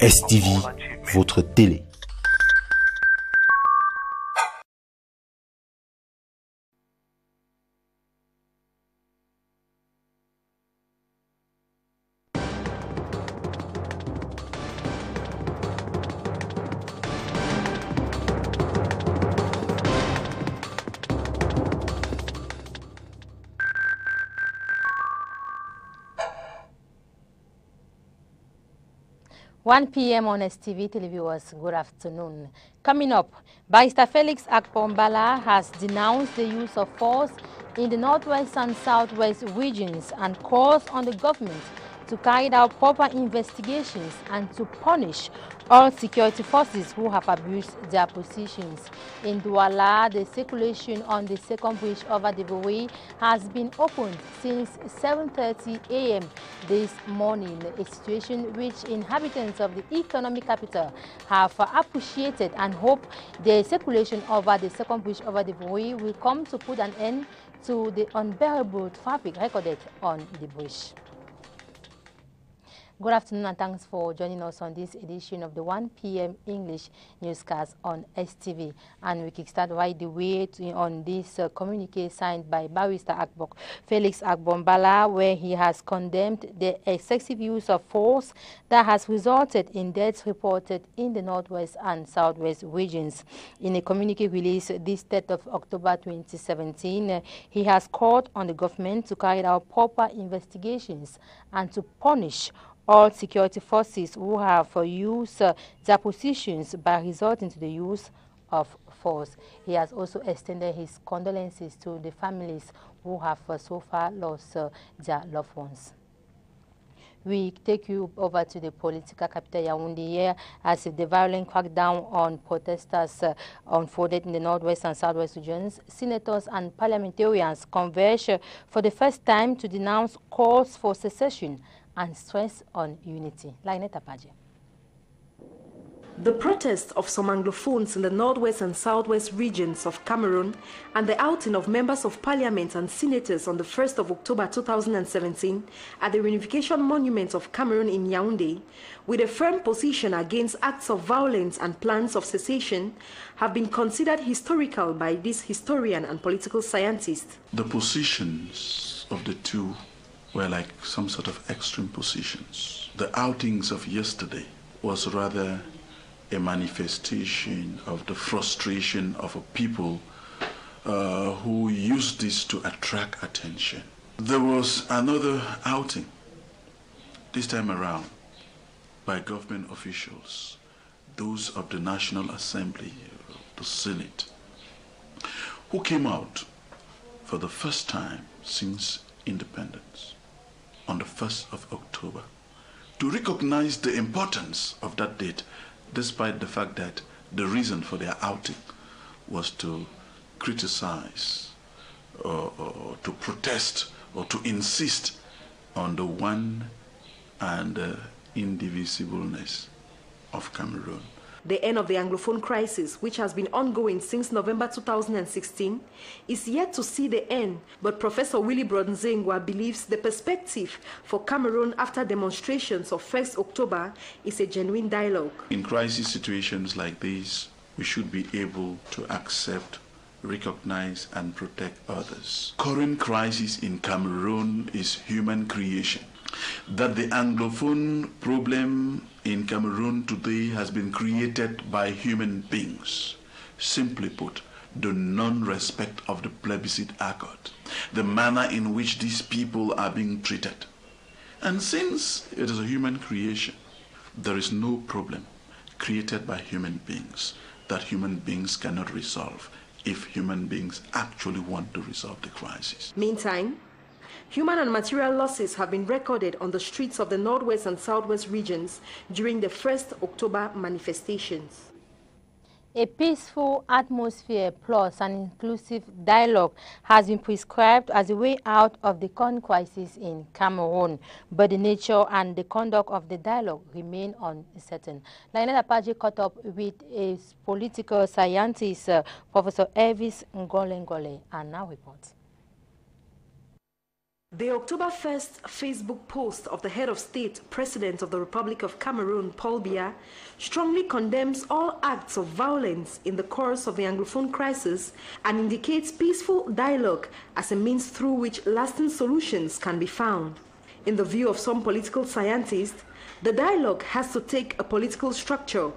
STV, votre télé. One p.m. on STV televiewers, good afternoon. Coming up, Barrister Felix Agbor Balla has denounced the use of force in the northwest and southwest regions and calls on the government to carry out proper investigations and to punish all security forces who have abused their positions. In Douala, the circulation on the second bridge over the Wouri has been opened since 7.30 a.m. this morning, a situation which inhabitants of the economic capital have appreciated and hope the circulation over the second bridge over the Wouri will come to put an end to the unbearable traffic recorded on the bridge. Good afternoon and thanks for joining us on this edition of the 1 p.m. English newscast on STV. And we kickstart right away to, on this uh, communique signed by Barrister Akbok Felix Akbombala, where he has condemned the excessive use of force that has resulted in deaths reported in the northwest and southwest regions. In a communique released this 3rd of October 2017, uh, he has called on the government to carry out proper investigations and to punish all security forces who have uh, used uh, their positions by resorting to the use of force. He has also extended his condolences to the families who have uh, so far lost their loved ones. We take you over to the political capital Yaoundé here as the violent crackdown on protesters uh, unfolded in the northwest and southwest regions. Senators and parliamentarians converge for the first time to denounce calls for secession and stress on unity. Laineta Paje. The protests of some Anglophones in the northwest and southwest regions of Cameroon and the outing of members of parliament and senators on the 1st of October 2017 at the Reunification Monument of Cameroon in Yaoundé, with a firm position against acts of violence and plans of secession, have been considered historical by this historian and political scientist. The positions of the two were like some sort of extreme positions. The outings of yesterday was rather a manifestation of the frustration of a people uh, who used this to attract attention. There was another outing, this time around, by government officials, those of the National Assembly, the Senate, who came out for the first time since independence on the 1st of October to recognize the importance of that date despite the fact that the reason for their outing was to criticize or, or to protest or to insist on the one and uh, indivisibleness of Cameroon. The end of the Anglophone crisis, which has been ongoing since November 2016, is yet to see the end, but Professor Willibroad Dze-Ngwa believes the perspective for Cameroon after demonstrations of 1st October is a genuine dialogue. In crisis situations like these, we should be able to accept recognize and protect others. Current crisis in Cameroon is human creation. That the Anglophone problem in Cameroon today has been created by human beings. Simply put, the non-respect of the plebiscite accord, the manner in which these people are being treated. And since it is a human creation, there is no problem created by human beings that human beings cannot resolve if human beings actually want to resolve the crisis. Meantime, Human and material losses have been recorded on the streets of the northwest and southwest regions during the 1st October manifestations. A peaceful atmosphere plus an inclusive dialogue has been prescribed as a way out of the current crisis in Cameroon, but the nature and the conduct of the dialogue remain uncertain. Lionel Apache caught up with a political scientist, uh, Professor Elvis Ngolle Ngolle, and now reports. The October 1st Facebook post of the head of state, President of the Republic of Cameroon, Paul Biya, strongly condemns all acts of violence in the course of the Anglophone crisis and indicates peaceful dialogue as a means through which lasting solutions can be found. In the view of some political scientists, the dialogue has to take a political structure.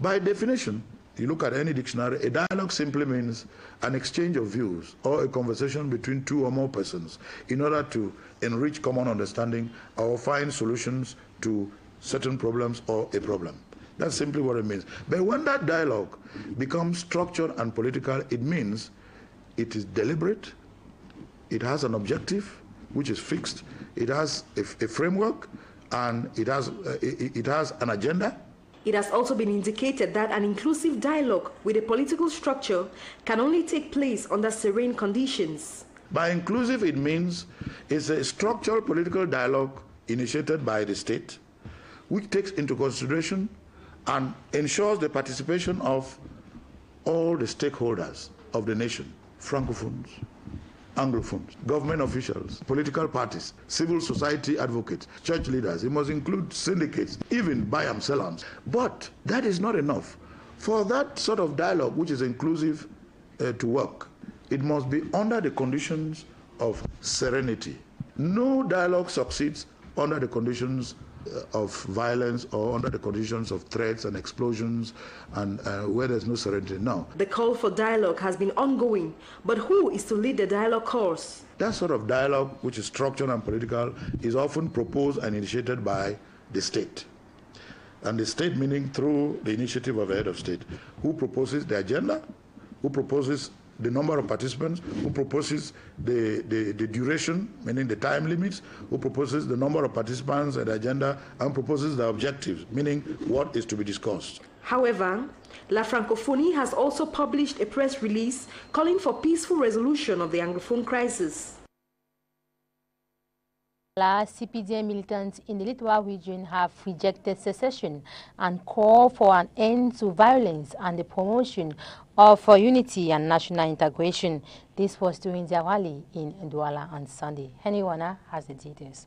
By definition, you look at any dictionary, a dialogue simply means an exchange of views or a conversation between two or more persons in order to enrich common understanding or find solutions to certain problems or a problem. That's simply what it means. But when that dialogue becomes structured and political, it means it is deliberate, it has an objective which is fixed, it has a, a framework, and it has, uh, it, it has an agenda it has also been indicated that an inclusive dialogue with a political structure can only take place under serene conditions. By inclusive, it means it's a structural political dialogue initiated by the state, which takes into consideration and ensures the participation of all the stakeholders of the nation, Francophones, Anglophones, government officials, political parties, civil society advocates, church leaders. It must include syndicates, even Bayam Selams. But that is not enough. For that sort of dialogue, which is inclusive uh, to work, it must be under the conditions of serenity. No dialogue succeeds under the conditions of violence or under the conditions of threats and explosions and uh, where there's no serenity now. The call for dialogue has been ongoing, but who is to lead the dialogue course? That sort of dialogue, which is structured and political, is often proposed and initiated by the state. And the state meaning through the initiative of a head of state, who proposes the agenda, who proposes the number of participants, who proposes the, the, the, duration, meaning the time limits, who proposes the number of participants and agenda, and proposes the objectives, meaning what is to be discussed. However, La Francophonie has also published a press release calling for peaceful resolution of the Anglophone crisis. CPDM militants in the Littoral region have rejected secession and call for an end to violence and the promotion of for unity and national integration. This was during rally in Douala on Sunday. Henry has the details.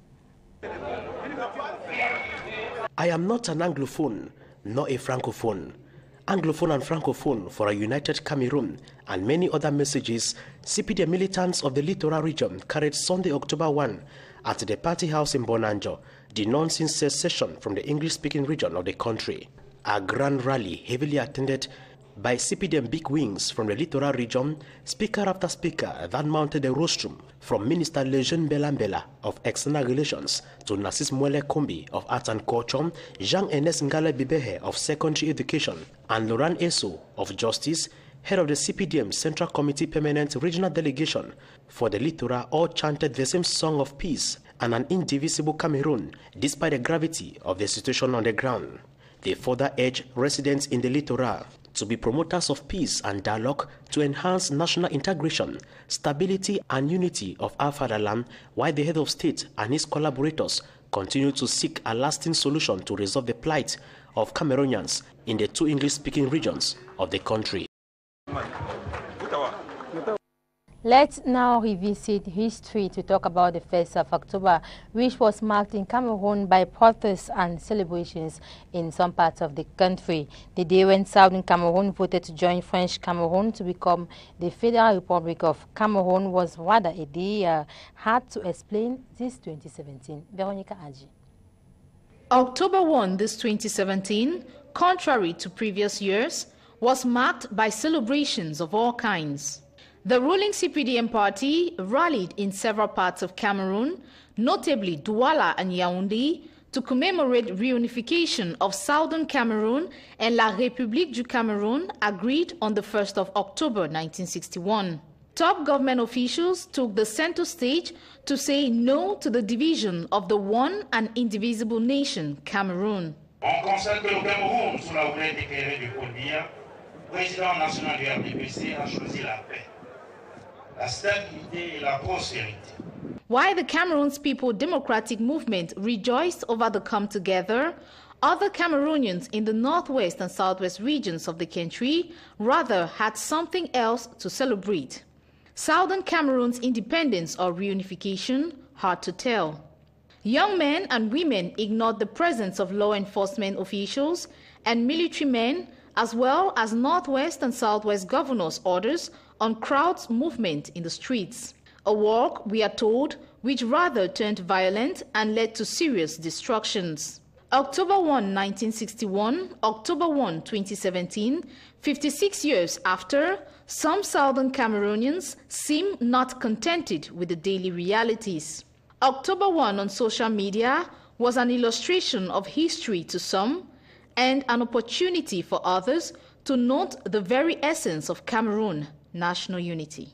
I am not an Anglophone, nor a Francophone. Anglophone and Francophone for a united Cameroon and many other messages CPD militants of the Littoral region carried Sunday, October 1 at the party house in Bonanjo, denouncing secession from the English-speaking region of the country. A grand rally heavily attended by CPDM big wings from the littoral region, speaker after speaker then mounted a rostrum from Minister Lejeune Mbella Mbella of External Relations to Narcisse Mouelle Kombi of Arts and Culture, Jean-Ernest Ngalle Bibehe of Secondary Education, and Laurent Esso of Justice, head of the CPDM Central Committee Permanent Regional Delegation for the Littoral all chanted the same song of peace and an indivisible Cameroon despite the gravity of the situation on the ground. They further urged residents in the Littoral to be promoters of peace and dialogue to enhance national integration, stability, and unity of our fatherland, while the head of state and his collaborators continue to seek a lasting solution to resolve the plight of Cameroonians in the two English speaking regions of the country. Let's now revisit history to talk about the 1st of October, which was marked in Cameroon by protests and celebrations in some parts of the country. The day when Southern Cameroon voted to join French Cameroon to become the Federal Republic of Cameroon was rather a day uh, hard to explain this 2017. Veronica Aji. October 1 this 2017, contrary to previous years, was marked by celebrations of all kinds. The ruling CPDM party rallied in several parts of Cameroon, notably Douala and Yaoundé, to commemorate reunification of Southern Cameroon and La République du Cameroun agreed on the 1st of October 1961. Top government officials took the center stage to say no to the division of the one and indivisible nation, Cameroon. On constate le Cameroun, sous la éclairée de président national du RDPC, a choisi la paix la stabilité et la prospérité. While the Cameroon's People Democratic Movement rejoiced over the come together, other Cameroonians in the northwest and southwest regions of the country rather had something else to celebrate. Southern Cameroon's independence or reunification, hard to tell. Young men and women ignored the presence of law enforcement officials and military men, as well as Northwest and Southwest governors' orders on crowds' movement in the streets. A walk, we are told, which rather turned violent and led to serious destructions. October 1, 1961, October 1, 2017, 56 years after, some southern Cameroonians seem not contented with the daily realities. October 1 on social media was an illustration of history to some and an opportunity for others to note the very essence of Cameroon national unity.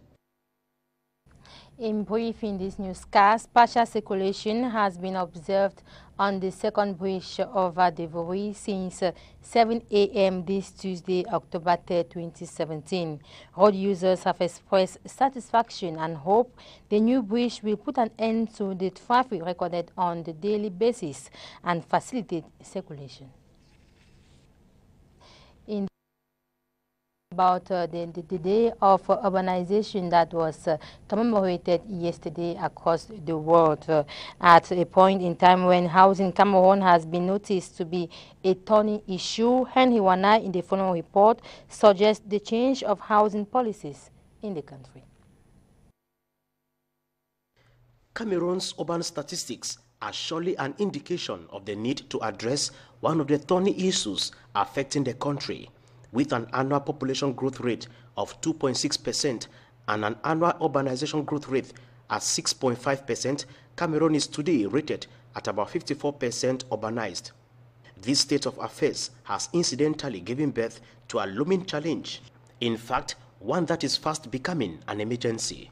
In briefing this newscast, partial circulation has been observed on the second bridge over the Wouri since 7 a.m. this Tuesday, October 3, 2017. Road users have expressed satisfaction and hope the new bridge will put an end to the traffic recorded on the daily basis and facilitate circulation. In about uh, the, the, the, day of urbanization that was uh, commemorated yesterday across the world uh, at a point in time when housing Cameroon has been noticed to be a thorny issue. Henry Wana in the following report suggests the change of housing policies in the country. Cameroon's urban statistics are surely an indication of the need to address one of the thorny issues affecting the country with an annual population growth rate of 2.6% and an annual urbanization growth rate at 6.5%, Cameroon is today rated at about 54% urbanized. This state of affairs has incidentally given birth to a looming challenge. In fact, one that is fast becoming an emergency.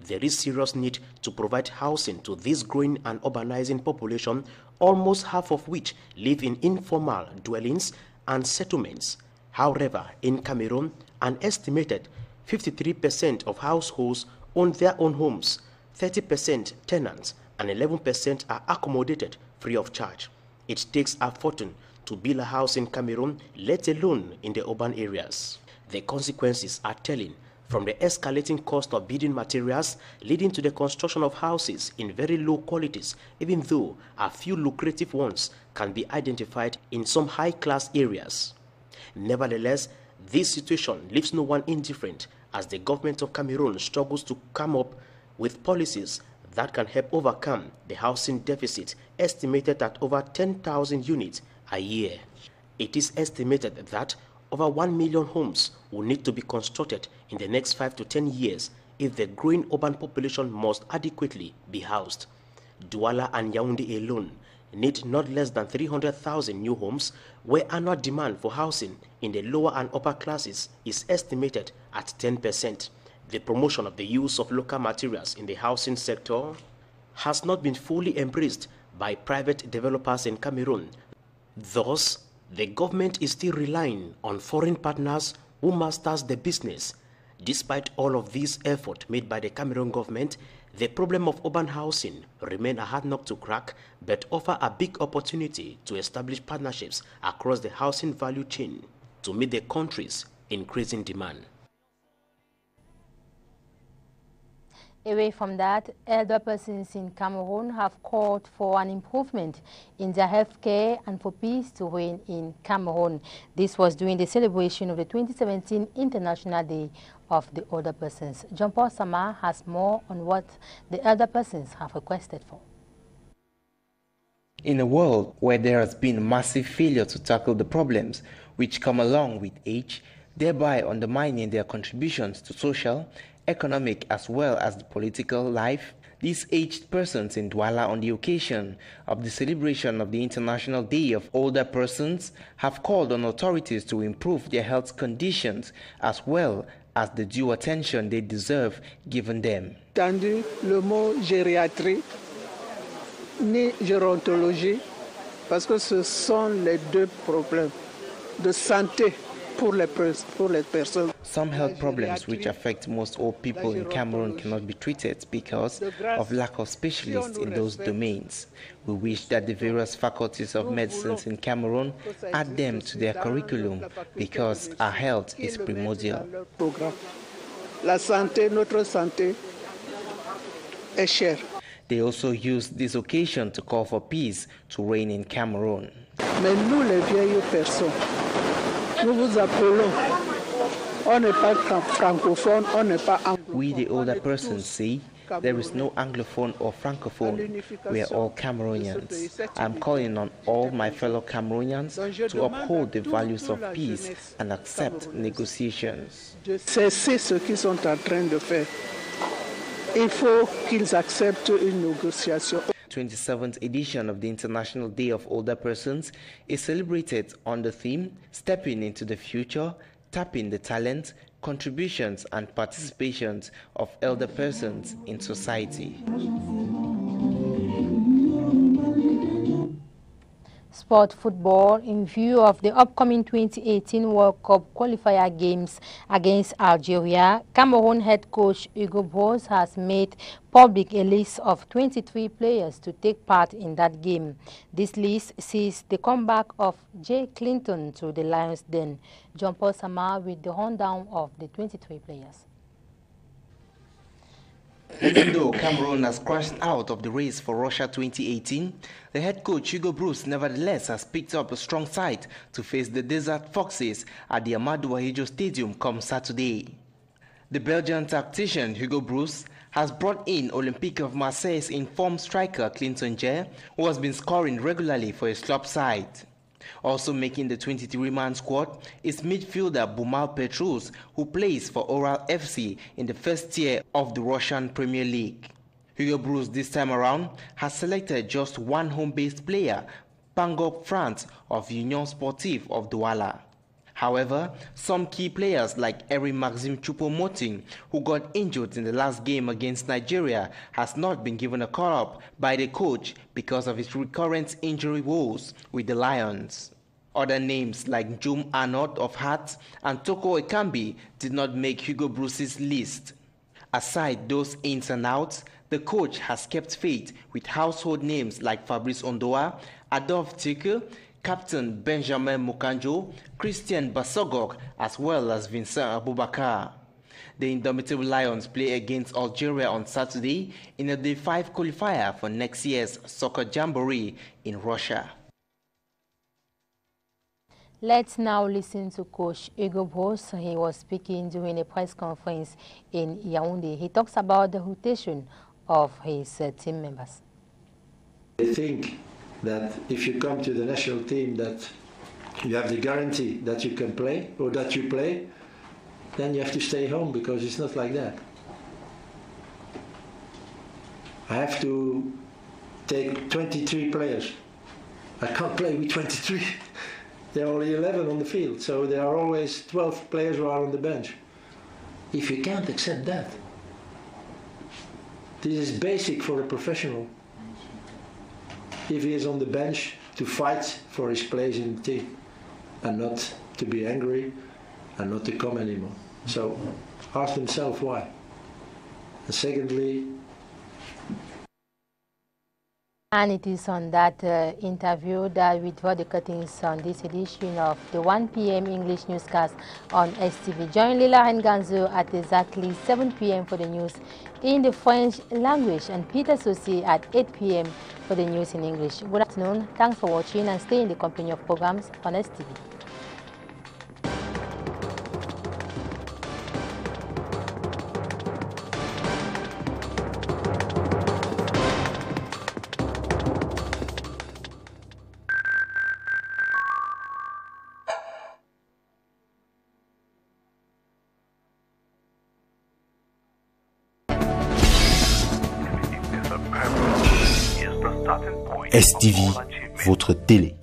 There is serious need to provide housing to this growing and urbanizing population, almost half of which live in informal dwellings and settlements However, in Cameroon, an estimated 53% of households own their own homes, 30% tenants, and 11% are accommodated free of charge. It takes a fortune to build a house in Cameroon, let alone in the urban areas. The consequences are telling from the escalating cost of building materials leading to the construction of houses in very low qualities, even though a few lucrative ones can be identified in some high-class areas. Nevertheless, this situation leaves no one indifferent as the government of Cameroon struggles to come up with policies that can help overcome the housing deficit estimated at over 10,000 units a year. It is estimated that over 1 million homes will need to be constructed in the next 5 to 10 years if the growing urban population must adequately be housed. Douala and Yaoundé alone need not less than 300,000 new homes, where annual demand for housing in the lower and upper classes is estimated at 10%. The promotion of the use of local materials in the housing sector has not been fully embraced by private developers in Cameroon. Thus, the government is still relying on foreign partners who masters the business. Despite all of this effort made by the Cameroon government, the problem of urban housing remain a hard nut to crack, but offer a big opportunity to establish partnerships across the housing value chain to meet the country's increasing demand. Away from that, elder persons in Cameroon have called for an improvement in their health care and for peace to reign in Cameroon. This was during the celebration of the 2017 International Day of the Older Persons. John Paul Sama has more on what the elder persons have requested for. In a world where there has been massive failure to tackle the problems which come along with age, thereby undermining their contributions to social economic as well as the political life, these aged persons in Douala on the occasion of the celebration of the International Day of Older Persons have called on authorities to improve their health conditions as well as the due attention they deserve given them. Entendu le mot gériatrie ni gérontologie parce que ce sont les deux problèmes de santé pour les, pour les personnes. Some health problems which affect most old people in Cameroon cannot be treated because of lack of specialists in those domains. We wish that the various faculties of medicines in Cameroon add them to their curriculum because our health is primordial. La santé, notre santé est chère. They also used this occasion to call for peace to reign in Cameroon. Mais nous, les vieilles personnes, nous vous appelons. On n'est pas francophone, on n'est pas We, the older persons, say there is no Anglophone or Francophone. We are all Cameroonians. I am calling on all my fellow Cameroonians to uphold the values of peace and accept negotiations. Cesser ce qu'ils sont en train de faire. Il faut qu'ils acceptent une négociation. 27th edition of the International Day of Older Persons is celebrated on the theme Stepping into the Future, Tapping the Talent, Contributions and Participations of Elder Persons in Society. Sport football in view of the upcoming 2018 World Cup qualifier games against Algeria, Cameroon head coach Hugo Broos has made public a list of 23 players to take part in that game. This list sees the comeback of N'Jie Clinton to the Lions Den. John Paul Samar with the rundown of the 23 players. Even though Cameroon has crashed out of the race for Russia 2018, the head coach Hugo Broos nevertheless has picked up a strong side to face the Desert Foxes at the Ahmadou Ahidjo Stadium come Saturday. The Belgian tactician Hugo Broos has brought in Olympique of Marseille's informed striker Clinton N'Jie, who has been scoring regularly for his club side. Also making the 23-man squad is midfielder Boumal Petrus, who plays for Ural FC in the first tier of the Russian Premier League. Hugo Broos this time around has selected just one home-based player, Pangop France of Union Sportive of Douala. However, some key players like Eric Maxim Choupo-Moting, who got injured in the last game against Nigeria, has not been given a call-up by the coach because of his recurrent injury woes with the Lions. Other names like Djoum Arnaud of Hearts and Toko Ekambi did not make Hugo Broos's list. Aside those ins and outs, the coach has kept faith with household names like Fabrice Ondoa, Adolphe Teikeu, Captain Benjamin Moukandjo, Christian Bassogog, as well as Vincent Aboubakar. The Indomitable Lions play against Algeria on Saturday in a Day 5 qualifier for next year's Soccer Jamboree in Russia. Let's now listen to Coach Hugo Broos. He was speaking during a press conference in Yaoundé. He talks about the rotation of his uh, team members. I think that if you come to the national team that you have the guarantee that you can play or that you play, then you have to stay home because it's not like that. I have to take 23 players. I can't play with 23. there are only 11 on the field, so there are always 12 players who are on the bench. If you can't accept that, this is basic for a professional if he is on the bench to fight for his place in the team and not to be angry and not to come anymore. So ask himself why. And secondly, and it is on that uh, interview that we draw the curtains on this edition of the 1 p.m. English newscast on STV. Join Lila and Ganzo at exactly 7 p.m. for the news in the French language and Peter Sosi at 8 p.m. for the news in English. Good afternoon. Thanks for watching and stay in the company of programs on STV. STV, votre télé.